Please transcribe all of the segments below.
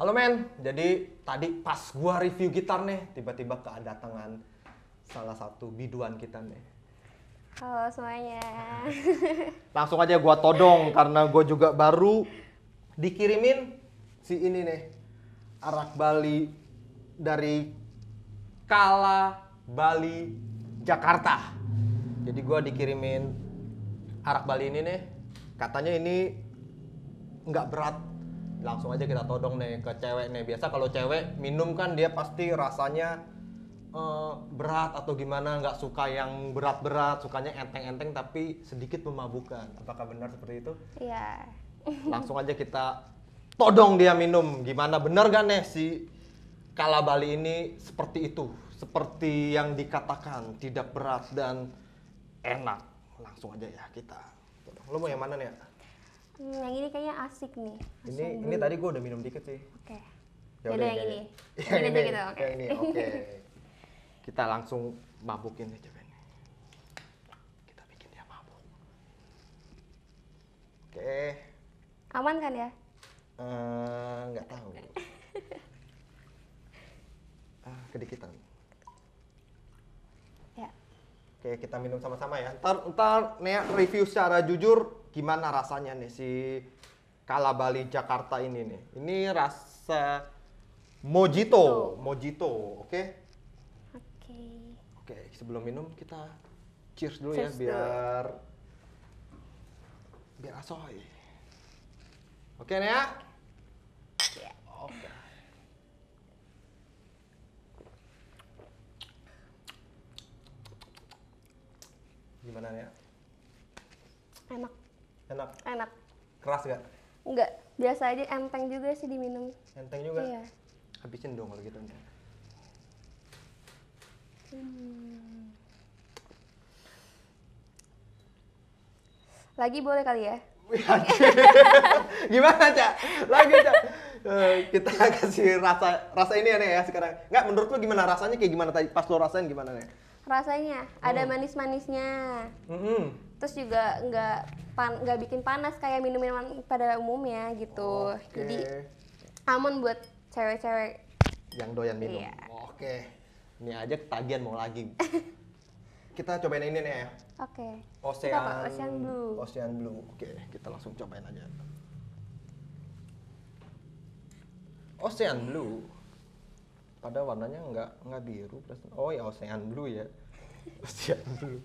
Halo men, jadi tadi pas gua review gitar nih, tiba-tiba kedatangan salah satu biduan kita nih. Halo semuanya. Langsung aja gua todong karena gua juga baru dikirimin si ini nih arak Bali dari Kala Bali Jakarta. Jadi gua dikirimin arak Bali ini nih, katanya ini nggak berat. Langsung aja kita todong nih ke cewek nih. Biasa kalau cewek minum kan dia pasti rasanya eh, berat atau gimana, nggak suka yang berat-berat, sukanya enteng-enteng tapi sedikit memabukkan. Apakah benar seperti itu? Iya. Langsung aja kita todong dia minum. Gimana bener gak nih si Kala Bali ini seperti itu, seperti yang dikatakan tidak berat dan enak. Langsung aja ya kita. todong. Lo mau yang mana nih? ya? Hmm, yang ini kayaknya asik nih. Ini ini tadi gue udah minum dikit sih. Oke. Ya Yaudah udah, yang ya, ini. ya. Yang ini aja gitu, oke. Yang ini, oke. Kita langsung mabukin nih coba nih. Kita bikin dia mabuk. Oke. Aman kan ya? Eh, nggak tahu. Ah, kedikitan. Ya. Oke, kita minum sama-sama ya. Ntar, ntar Nea review secara jujur gimana rasanya nih si Kala Bali Jakarta ini nih. Ini rasa mojito, mojito, oke? Oke. Oke, sebelum minum kita cheers dulu Cheers ya biar biar asoy. Oke, Nea? Ya. Oke. Gimana Nea? Enak. Enak? Enak. Keras gak? Enggak, biasa aja enteng juga sih diminum. Enteng juga? Iya. Habisin dong kalau gitu. Hmm. Lagi boleh kali ya? Gimana, Cak? Lagi, Cak. Eh, kita kasih rasa rasa ini ya, Nek, ya sekarang. Nggak, menurut lu gimana rasanya kayak gimana tadi? Pas lu rasain gimana, Nek? Rasanya ada manis-manisnya. Mm-mm. Terus juga nggak pan nggak bikin panas kayak minum-minuman pada umumnya gitu. Oke. Jadi aman buat cewek-cewek. yang doyan minum. Iya. Oke. Ini aja ketagihan mau lagi. kita cobain ini nih ya. Oke. Ocean, Kita apa? Ocean Blue. Ocean Blue. Oke, kita langsung cobain aja. Ocean Blue. Pada warnanya nggak nggak biru, oh ya Ocean Blue ya. Ocean Blue.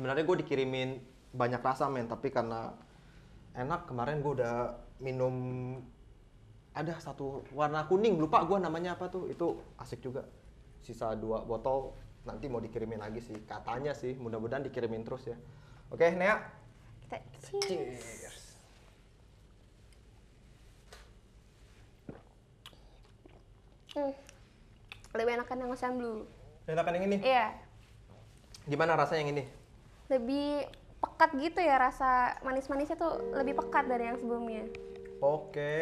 Sebenarnya gue dikirimin banyak rasa men, tapi karena enak kemarin gue udah minum ada satu warna kuning. Lupa gua namanya apa tuh. Itu asik juga. Sisa dua botol nanti mau dikirimin lagi sih. Katanya sih mudah-mudahan dikirimin terus ya. Oke Nea? Kita cheers. cheers Hmm. Lebih enakan yang Ocean Blue. enakan yang ini? Iya. gimana rasanya yang ini Lebih pekat gitu ya rasa manis-manisnya tuh lebih pekat dari yang sebelumnya. oke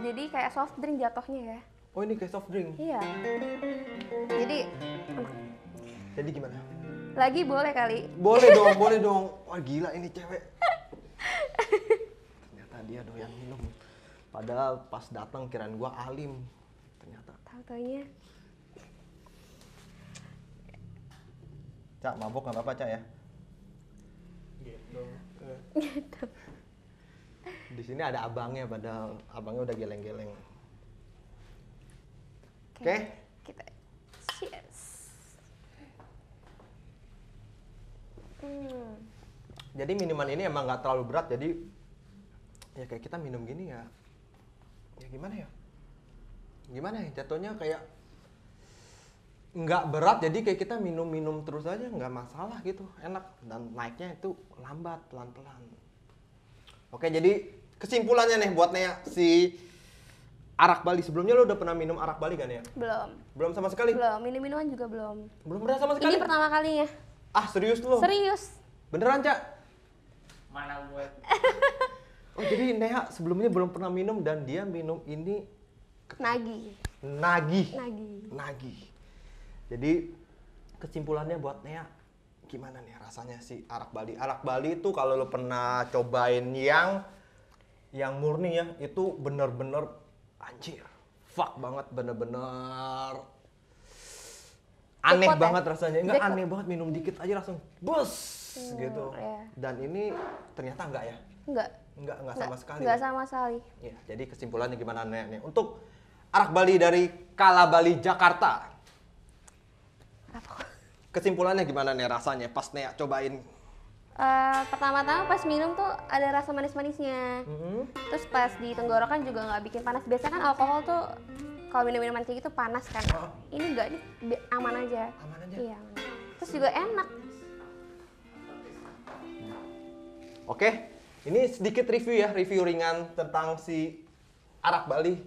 Jadi kayak soft drink jatuhnya ya. oh ini kayak soft drink Iya. Jadi jadi gimana lagi boleh kali. boleh dong boleh dong wah gila ini cewek ternyata dia doyan minum padahal pas datang kirain gua alim ternyata Tahu taunya. Cak, mabuk nggak apa-apa, Cak ya? Gitu. Di sini ada abangnya, padahal abangnya udah geleng-geleng. Oke. Kita cheers. Hmm. Jadi minuman ini emang nggak terlalu berat, jadi ya kayak kita minum gini ya, ya gimana ya? Gimana ya? Jatuhnya kayak nggak berat, jadi kayak kita minum-minum terus aja nggak masalah gitu, enak dan naiknya itu lambat, pelan-pelan. Oke, jadi kesimpulannya nih buat Nea si arak Bali sebelumnya lo udah pernah minum arak Bali kan ya? Belum. Belum sama sekali? Belum. Minum-minuman juga belum. Belum pernah sama sekali? Ini pertama kalinya. Ah serius lo? Serius. Beneran Cak? Mana gue? Oh jadi Neha sebelumnya belum pernah minum dan dia minum ini Nagih. nagih. Nagih. Nagih. Jadi kesimpulannya buat Nea gimana nih rasanya sih arak Bali? Arak Bali itu kalau lo pernah cobain yang yang murni ya, itu bener-bener anjir. Fuck banget bener-bener aneh Jackpot ya? banget rasanya. Enggak Jackpot. aneh banget minum dikit aja langsung bus Hmm, gitu. iya. Dan ini ternyata enggak ya? Enggak. Enggak, enggak sama sekali. Enggak ya? sama sekali. Ya, jadi kesimpulannya gimana nih? Untuk arak Bali dari Kala Bali Jakarta. Kesimpulannya gimana nih rasanya pas Nea cobain? Eh, pertama-tama pas minum tuh ada rasa manis-manisnya. Mhm. Terus pas di tenggorokan juga nggak bikin panas. Biasanya kan alkohol tuh kalau minum minuman kayak gitu panas kan. Oh. Ini enggak, ini aman aja. Aman aja? Iya, aman. Terus juga enak. Oke, ini sedikit review ya, review ringan tentang si arak Bali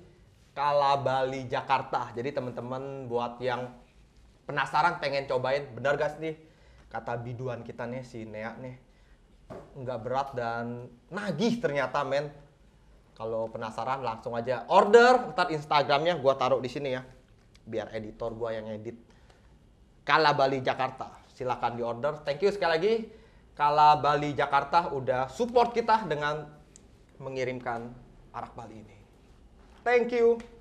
Kala Bali Jakarta. Jadi teman-teman buat yang penasaran pengen cobain, benar gak sih kata biduan kita nih si Nea nih nggak berat dan nagih ternyata men. Kalau penasaran langsung aja order, ntar Instagramnya gua taruh di sini ya, biar editor gua yang edit. Kala Bali Jakarta. Silakan di order. Thank you sekali lagi Kala Bali Jakarta udah support kita dengan mengirimkan arak Bali ini. Thank you.